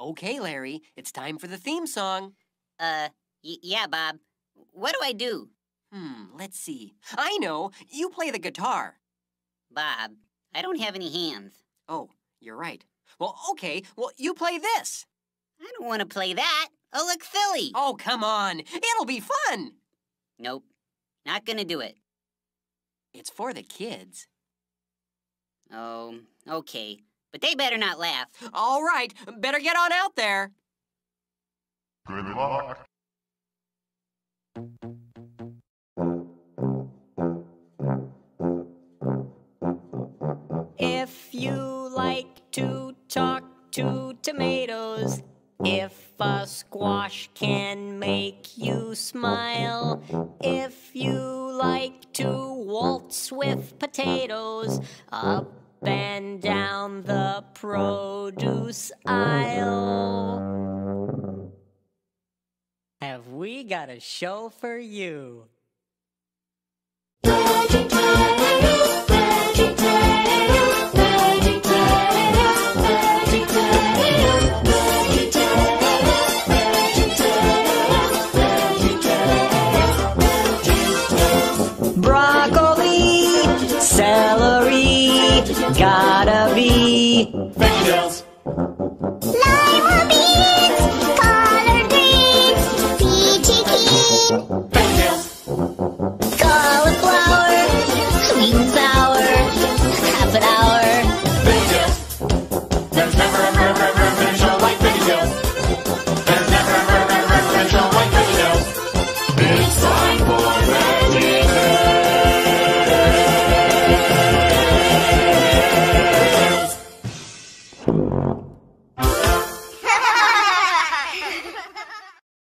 Okay, Larry, it's time for the theme song. Uh, y- yeah, Bob. What do I do? Hmm, let's see. I know. You play the guitar. Bob, I don't have any hands. Oh, you're right. Well, okay. Well, you play this. I don't want to play that. I'll look silly. Oh, come on. It'll be fun. Nope. Not gonna do it. It's for the kids. Oh, okay. But they better not laugh. All right. Better get on out there. Good luck. If you like to talk to tomatoes, if a squash can make you smile, if you like to waltz with potatoes, up and down the produce aisle. Have we got a show for you? Gotta be. VeggieTales. Lima beans, collard greens, peachy keen, VeggieTales. Cauliflower, sweet and sour, half an hour. VeggieTales. There's never a